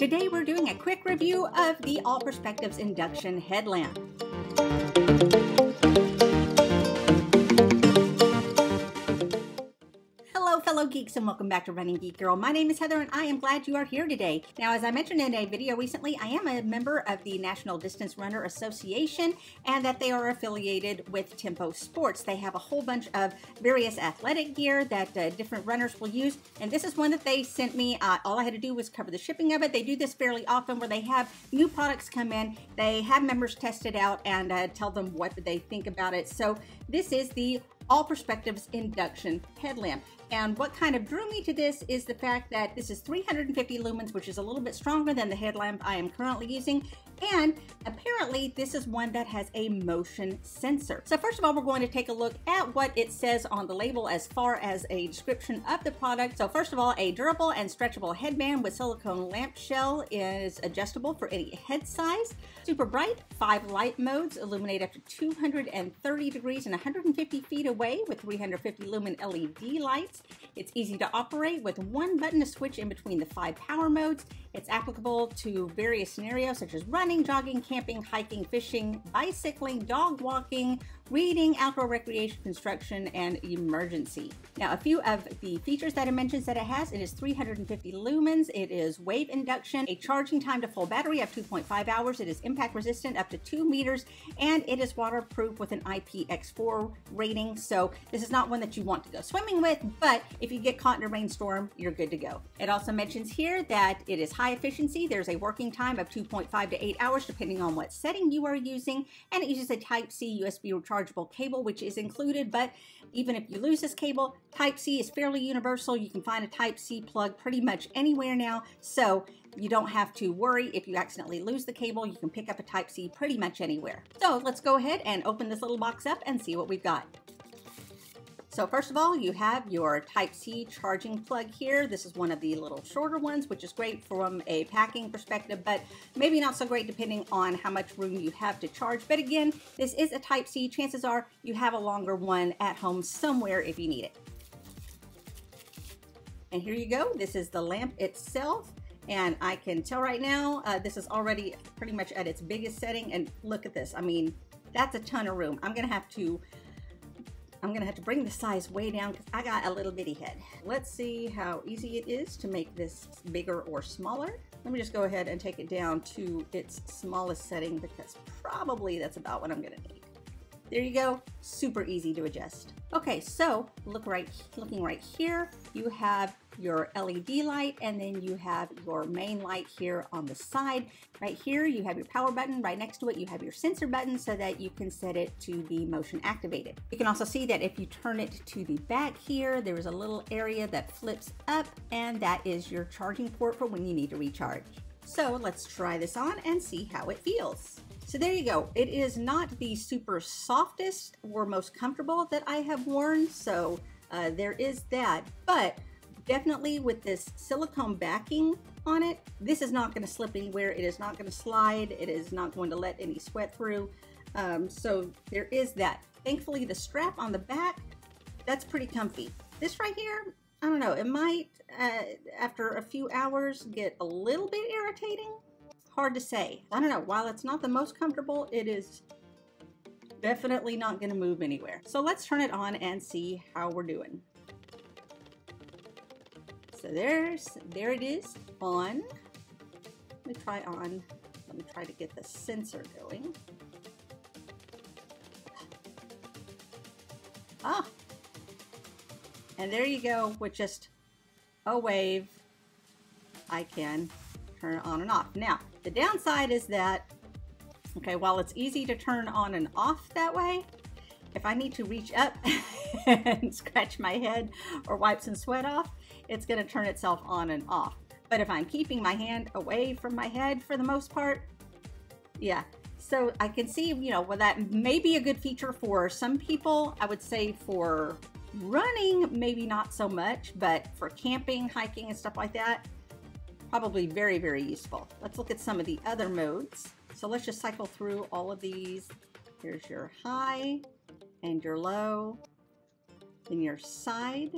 Today we're doing a quick review of the All Perspectives Induction Headlamp. Fellow geeks and welcome back to Running Geek Girl. My name is Heather and I am glad you are here today. Now as I mentioned in a video recently, I am a member of the National Distance Runner Association and that they are affiliated with Tempo Sports. They have a whole bunch of various athletic gear that uh, different runners will use and this is one that they sent me. Uh, all I had to do was cover the shipping of it. They do this fairly often where they have new products come in, they have members test it out and uh, tell them what they think about it. So this is the all Perspectives Induction Headlamp. And what kind of drew me to this is the fact that this is 350 lumens, which is a little bit stronger than the headlamp I am currently using. And apparently this is one that has a motion sensor. So first of all, we're going to take a look at what it says on the label as far as a description of the product. So first of all, a durable and stretchable headband with silicone lamp shell is adjustable for any head size. Super bright, five light modes, illuminate up to 230 degrees and 150 feet away with 350 lumen LED lights. It's easy to operate with one button to switch in between the five power modes. It's applicable to various scenarios such as running, jogging, camping, hiking, fishing, bicycling, dog walking, reading, outdoor recreation, construction, and emergency. Now, a few of the features that it mentions that it has, it is 350 lumens, it is wave induction, a charging time to full battery of 2.5 hours, it is impact resistant up to 2 meters, and it is waterproof with an IPX4 rating. So this is not one that you want to go swimming with, but if you get caught in a rainstorm, you're good to go. It also mentions here that it is high efficiency. There's a working time of 2.5 to 8 hours, depending on what setting you are using, and it uses a Type-C USB rechargeable cable, which is included, but even if you lose this cable, Type-C is fairly universal. You can find a Type-C plug pretty much anywhere now, so you don't have to worry if you accidentally lose the cable. You can pick up a Type-C pretty much anywhere. So let's go ahead and open this little box up and see what we've got. So first of all, you have your Type-C charging plug here. This is one of the little shorter ones, which is great from a packing perspective, but maybe not so great depending on how much room you have to charge. But again, this is a Type-C. Chances are you have a longer one at home somewhere if you need it. And here you go. This is the lamp itself. And I can tell right now, uh, this is already pretty much at its biggest setting. And look at this. I mean, that's a ton of room. I'm going to have to I'm gonna have to bring the size way down because I got a little bitty head. Let's see how easy it is to make this bigger or smaller. Let me just go ahead and take it down to its smallest setting because probably that's about what I'm gonna need. There you go, super easy to adjust. Okay, so look right, looking right here, you have your LED light and then you have your main light here on the side. Right here you have your power button, right next to it you have your sensor button so that you can set it to be motion activated. You can also see that if you turn it to the back here, there is a little area that flips up and that is your charging port for when you need to recharge. So let's try this on and see how it feels. So there you go. It is not the super softest or most comfortable that I have worn, so uh, there is that. But definitely with this silicone backing on it, this is not going to slip anywhere. It is not going to slide. It is not going to let any sweat through. Um, so there is that. Thankfully, the strap on the back, that's pretty comfy. This right here, I don't know, it might, uh, after a few hours, get a little bit irritating. Hard to say. I don't know, while it's not the most comfortable, it is definitely not going to move anywhere. So let's turn it on and see how we're doing. So there's, there it is on. Let me try on, let me try to get the sensor going. Ah, and there you go with just a wave. I can turn it on and off. Now, the downside is that, okay, while it's easy to turn on and off that way, if I need to reach up and scratch my head or wipe some sweat off, it's going to turn itself on and off. But if I'm keeping my hand away from my head for the most part, yeah. So I can see, you know, well, that may be a good feature for some people. I would say for running, maybe not so much, but for camping, hiking, and stuff like that, probably very, very useful. Let's look at some of the other modes. So let's just cycle through all of these. Here's your high and your low, then your side,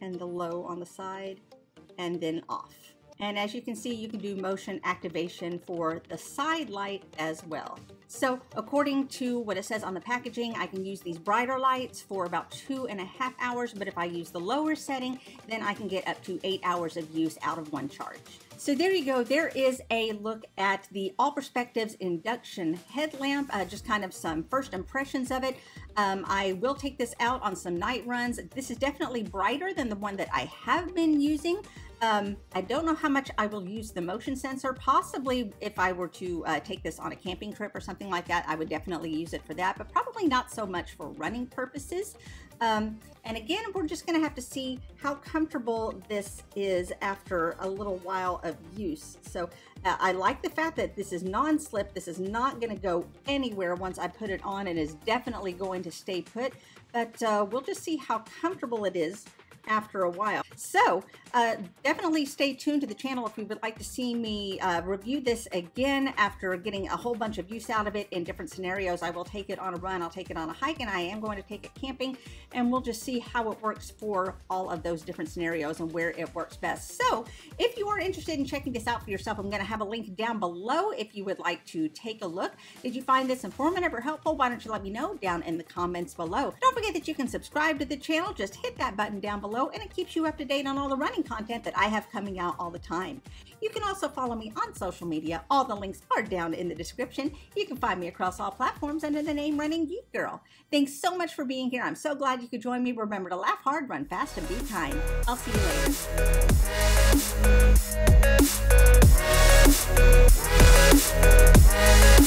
and the low on the side, and then off. And as you can see, you can do motion activation for the side light as well. So according to what it says on the packaging, I can use these brighter lights for about two and a half hours, but if I use the lower setting, then I can get up to eight hours of use out of one charge. So there you go. There is a look at the All Perspectives induction headlamp, uh, just kind of some first impressions of it. Um, I will take this out on some night runs. This is definitely brighter than the one that I have been using. Um, I don't know how much I will use the motion sensor. Possibly if I were to uh, take this on a camping trip or something like that, I would definitely use it for that, but probably not so much for running purposes. Um, and again, we're just gonna have to see how comfortable this is after a little while of use. So uh, I like the fact that this is non-slip. This is not gonna go anywhere once I put it on and is definitely going to stay put, but uh, we'll just see how comfortable it is after a while. So uh, definitely stay tuned to the channel if you would like to see me uh, review this again after getting a whole bunch of use out of it in different scenarios. I will take it on a run, I'll take it on a hike, and I am going to take it camping, and we'll just see how it works for all of those different scenarios and where it works best. So if you are interested in checking this out for yourself, I'm going to have a link down below if you would like to take a look. Did you find this informative or helpful? Why don't you let me know down in the comments below. Don't forget that you can subscribe to the channel. Just hit that button down below below and it keeps you up to date on all the running content that I have coming out all the time. You can also follow me on social media. All the links are down in the description. You can find me across all platforms under the name Running Geek Girl. Thanks so much for being here. I'm so glad you could join me. Remember to laugh hard, run fast, and be kind. I'll see you later.